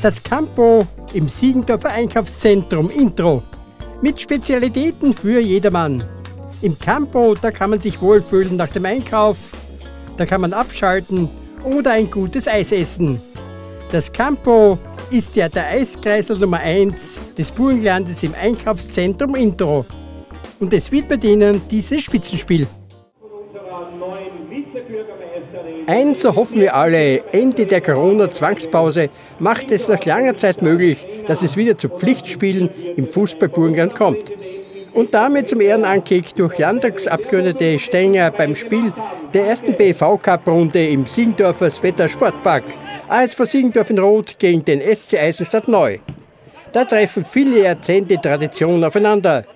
Das Campo im Siegendorfer Einkaufszentrum Intro. Mit Spezialitäten für jedermann. Im Campo, da kann man sich wohlfühlen nach dem Einkauf, da kann man abschalten oder ein gutes Eis essen. Das Campo ist ja der Eiskreisel Nummer 1 des Burgenlandes im Einkaufszentrum Intro. Und es widmet Ihnen dieses Spitzenspiel. Eins so hoffen wir alle, Ende der Corona-Zwangspause macht es nach langer Zeit möglich, dass es wieder zu Pflichtspielen im Fußball-Burgenland kommt. Und damit zum Ehrenankick durch Landtagsabgeordnete Stenger beim Spiel der ersten BV-Cup-Runde im Siegendorfer Wetter Sportpark. ASV Siegendorf in Rot gegen den SC Eisenstadt Neu. Da treffen viele Jahrzehnte Tradition aufeinander.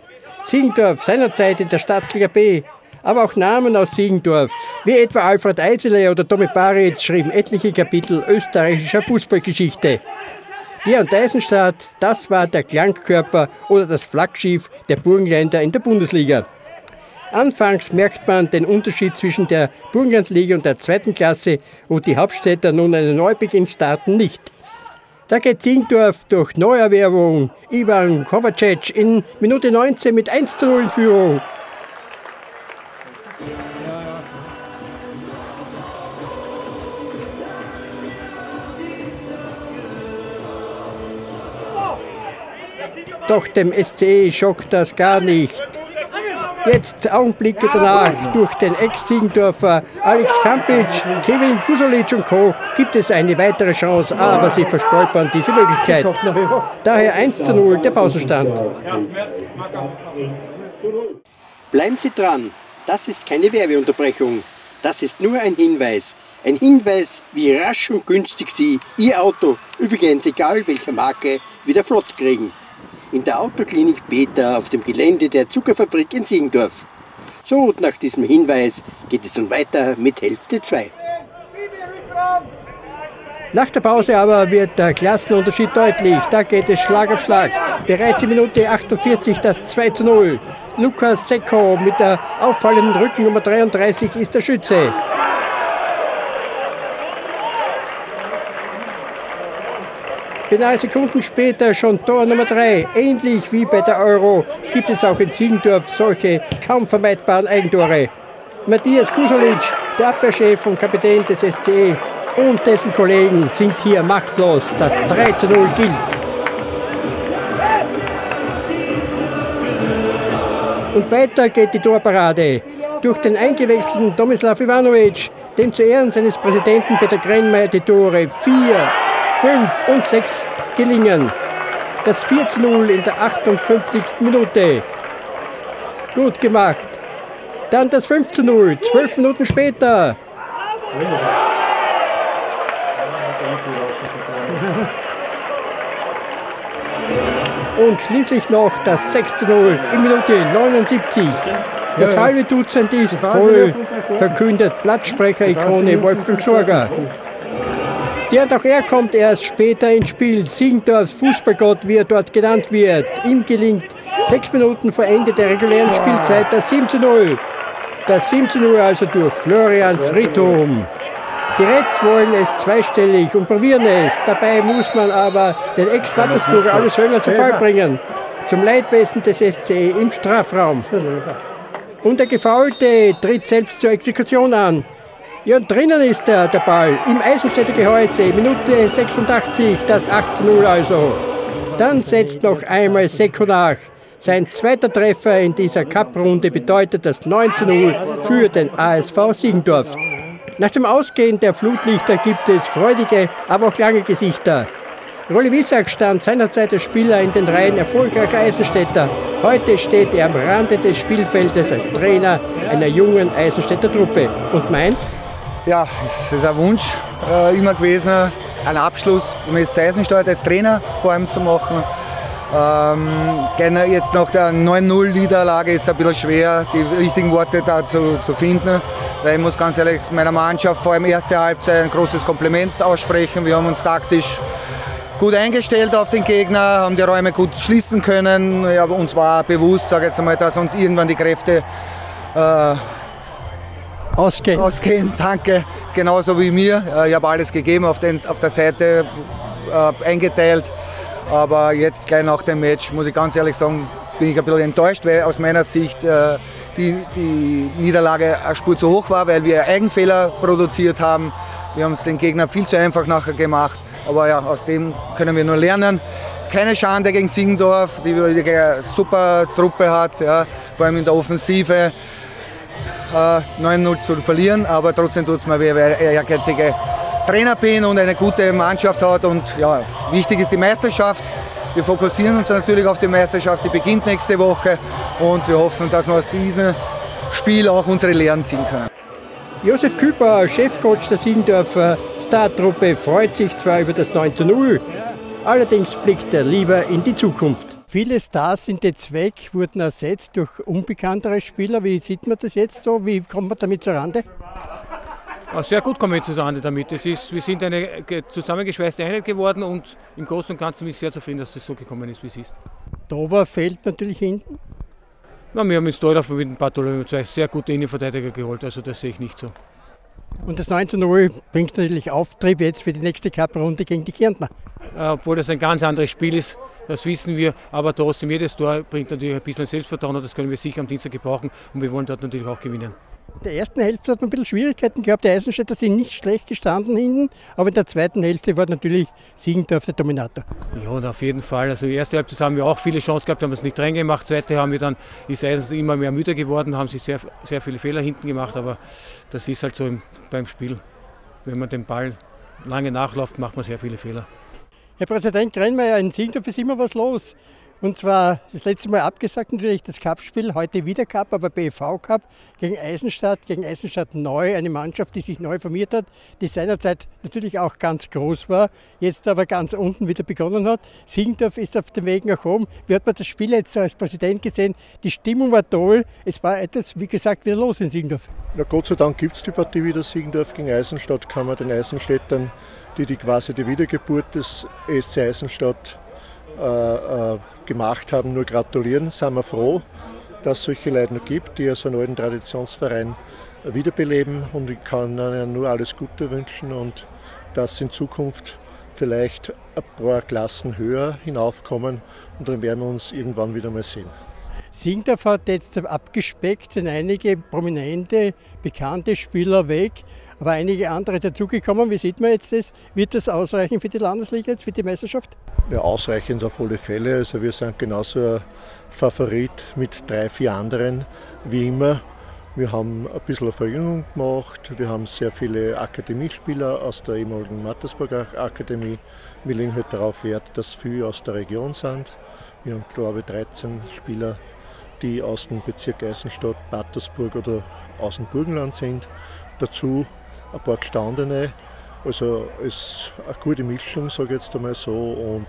Siegendorf seinerzeit in der Staatsliga B aber auch Namen aus Siegendorf, wie etwa Alfred Eisele oder Tommy Baritz, schrieben etliche Kapitel österreichischer Fußballgeschichte. Die und Eisenstadt, das war der Klangkörper oder das Flaggschiff der Burgenländer in der Bundesliga. Anfangs merkt man den Unterschied zwischen der Burgenlandliga und der zweiten Klasse, wo die Hauptstädter nun einen Neubeginn starten, nicht. Da geht Siegendorf durch Neuerwerbung. Ivan Kovacic in Minute 19 mit 1 zu 0 in Führung. Doch dem SCE schockt das gar nicht. Jetzt Augenblicke danach durch den Ex-Siegendorfer Alex Kampic, Kevin Kusolic und Co. gibt es eine weitere Chance, aber sie verstolpern diese Möglichkeit. Daher 1 zu 0 der Pausenstand. Bleiben Sie dran, das ist keine Werbeunterbrechung. Das ist nur ein Hinweis. Ein Hinweis, wie rasch und günstig Sie Ihr Auto, übrigens egal welcher Marke, wieder flott kriegen in der Autoklinik Peter auf dem Gelände der Zuckerfabrik in Siegendorf. So, und nach diesem Hinweis geht es nun weiter mit Hälfte 2. Nach der Pause aber wird der Klassenunterschied deutlich. Da geht es Schlag auf Schlag. Bereits in Minute 48 das 2 zu 0. Lukas Secco mit der auffallenden Rückennummer 33 ist der Schütze. Beinahe Sekunden später schon Tor Nummer 3. Ähnlich wie bei der Euro gibt es auch in Siegendorf solche kaum vermeidbaren Eigentore. Matthias Kusolic, der Abwehrchef und Kapitän des SCE und dessen Kollegen sind hier machtlos. Das 3 zu 0 gilt. Und weiter geht die Torparade. Durch den eingewechselten Tomislav Ivanovic, dem zu Ehren seines Präsidenten Peter Greinmeier die Tore 4, 5 und 6 gelingen. Das 4 zu 0 in der 58. Minute. Gut gemacht. Dann das 5 zu 0, 12 Minuten später. Und schließlich noch das 6 zu 0 in Minute 79. Das halbe Dutzend ist voll, verkündet Blattsprecher-Ikone Wolfgang Sorger. Der auch er kommt erst später ins Spiel. Siegendorfs Fußballgott, wie er dort genannt wird. Ihm gelingt sechs Minuten vor Ende der regulären Spielzeit das 7 zu 0. Das 7 zu 0 also durch Florian Friedholm. Die Reds wollen es zweistellig und probieren es. Dabei muss man aber den Ex-Mattersburger alles Höller zu Fall bringen. Zum Leidwesen des SC im Strafraum. Und der Gefaulte tritt selbst zur Exekution an. Ja, und drinnen ist der, der Ball im Eisenstädter Gehäuse, Minute 86, das 8-0 also. Dann setzt noch einmal Seko nach. Sein zweiter Treffer in dieser Cup-Runde bedeutet das 19-0 für den ASV Siegendorf. Nach dem Ausgehen der Flutlichter gibt es freudige, aber auch lange Gesichter. Rolli Wissak stand seinerzeit als Spieler in den Reihen erfolgreicher Eisenstädter. Heute steht er am Rande des Spielfeldes als Trainer einer jungen Eisenstädter Truppe und meint, ja, es ist ein Wunsch äh, immer gewesen, einen Abschluss mit Eisenstadt als Trainer vor allem zu machen. Ähm, jetzt nach der 9-0-Niederlage ist es ein bisschen schwer, die richtigen Worte dazu zu finden. Weil ich muss ganz ehrlich meiner Mannschaft vor allem erste Halbzeit ein großes Kompliment aussprechen. Wir haben uns taktisch gut eingestellt auf den Gegner, haben die Räume gut schließen können. Ja, uns war bewusst, sage jetzt einmal, dass uns irgendwann die Kräfte äh, Ausgehen. Ausgehen, danke. Genauso wie mir. Äh, ich habe alles gegeben auf, den, auf der Seite. äh, eingeteilt. Aber jetzt gleich nach dem Match, muss ich ganz ehrlich sagen, bin ich ein bisschen enttäuscht, weil aus meiner Sicht äh, die, die Niederlage eine Spur zu hoch war, weil wir Eigenfehler produziert haben. Wir haben es den Gegner viel zu einfach nachher gemacht. Aber ja, aus dem können wir nur lernen. Es ist keine Schande gegen Siegendorf, die eine super Truppe hat, ja, vor allem in der Offensive. Äh, 9-0 zu verlieren, aber trotzdem tut es mir weh, weil er ehrgeizige Trainer bin und eine gute Mannschaft hat. Und ja, wichtig ist die Meisterschaft. Wir fokussieren uns natürlich auf die Meisterschaft, die beginnt nächste Woche und wir hoffen, dass wir aus diesem Spiel auch unsere Lehren ziehen können. Josef Küper, Chefcoach der Siegendorfer Startruppe, freut sich zwar über das 19-0, allerdings blickt er lieber in die Zukunft. Viele Stars sind jetzt weg, wurden ersetzt durch unbekanntere Spieler. Wie sieht man das jetzt so? Wie kommt man damit zurande? Sehr gut kommen wir zurande damit. Es ist, wir sind eine zusammengeschweißte Einheit geworden und im Großen und Ganzen bin ich sehr zufrieden, dass es so gekommen ist, wie es ist. Dober fällt natürlich hinten. Ja, wir haben in Stoldorf mit ein paar zwei sehr gute Innenverteidiger geholt, also das sehe ich nicht so. Und das 19-0 bringt natürlich Auftrieb jetzt für die nächste Cup-Runde gegen die Kärntner. Äh, obwohl das ein ganz anderes Spiel ist, das wissen wir, aber trotzdem jedes Tor bringt natürlich ein bisschen Selbstvertrauen und das können wir sicher am Dienstag gebrauchen und wir wollen dort natürlich auch gewinnen. In der ersten Hälfte hat man ein bisschen Schwierigkeiten gehabt. Die Eisenstädter sind nicht schlecht gestanden hinten, aber in der zweiten Hälfte war natürlich Siegendorf der Dominator. Ja, und auf jeden Fall. Also die erste Halbzeit haben wir auch viele Chancen gehabt, haben es nicht reingemacht. Zweite haben wir dann, ist Eisen immer mehr müde geworden, haben sich sehr, sehr viele Fehler hinten gemacht, aber das ist halt so im, beim Spiel. Wenn man den Ball lange nachläuft, macht man sehr viele Fehler. Herr Präsident Greinmeier, in Siegendorf ist immer was los. Und zwar das letzte Mal abgesagt natürlich das Cup-Spiel, heute wieder Cup, aber BV Cup gegen Eisenstadt, gegen Eisenstadt neu, eine Mannschaft, die sich neu formiert hat, die seinerzeit natürlich auch ganz groß war, jetzt aber ganz unten wieder begonnen hat. Siegendorf ist auf dem Weg nach oben. Wie hat man das Spiel jetzt als Präsident gesehen? Die Stimmung war toll. Es war etwas, wie gesagt, wieder los in Siegendorf. Na Gott sei Dank gibt es die Partie wieder Siegendorf gegen Eisenstadt. Kann man den Eisenstädtern, die, die quasi die Wiedergeburt des ESC Eisenstadt äh, äh, gemacht haben, nur gratulieren. Sind wir froh, dass es solche Leute noch gibt, die so einen alten Traditionsverein wiederbeleben. Und ich kann ihnen nur alles Gute wünschen und dass in Zukunft vielleicht ein paar Klassen höher hinaufkommen und dann werden wir uns irgendwann wieder mal sehen. Singdorf hat jetzt abgespeckt, sind einige prominente, bekannte Spieler weg, aber einige andere dazugekommen. Wie sieht man jetzt das? Wird das ausreichen für die Landesliga, jetzt für die Meisterschaft? Ja, ausreichend auf alle Fälle. Also wir sind genauso ein Favorit mit drei, vier anderen wie immer. Wir haben ein bisschen eine Verjüngung gemacht. Wir haben sehr viele Akademiespieler aus der ehemaligen Mattersburger Akademie. Wir legen halt darauf Wert, dass viele aus der Region sind. Wir haben, glaube ich, 13 Spieler die aus dem Bezirk Eisenstadt, Battersburg oder aus dem Burgenland sind. Dazu ein paar gestandene. Also es ist eine gute Mischung, sage ich jetzt einmal so. Und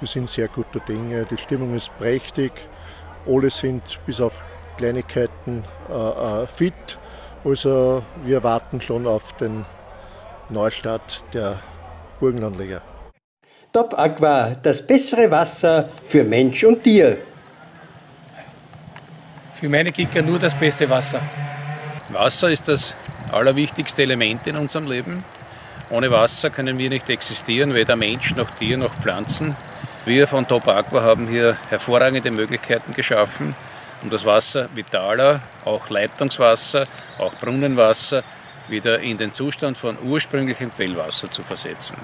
wir sind sehr guter Dinge. Die Stimmung ist prächtig. Alle sind bis auf Kleinigkeiten äh, äh fit. Also wir warten schon auf den Neustart der Burgenlandliga. Top Aqua, das bessere Wasser für Mensch und Tier für meine Kicker nur das beste Wasser. Wasser ist das allerwichtigste Element in unserem Leben. Ohne Wasser können wir nicht existieren, weder Mensch noch Tier noch Pflanzen. Wir von Top Aqua haben hier hervorragende Möglichkeiten geschaffen, um das Wasser vitaler, auch Leitungswasser, auch Brunnenwasser, wieder in den Zustand von ursprünglichem Quellwasser zu versetzen.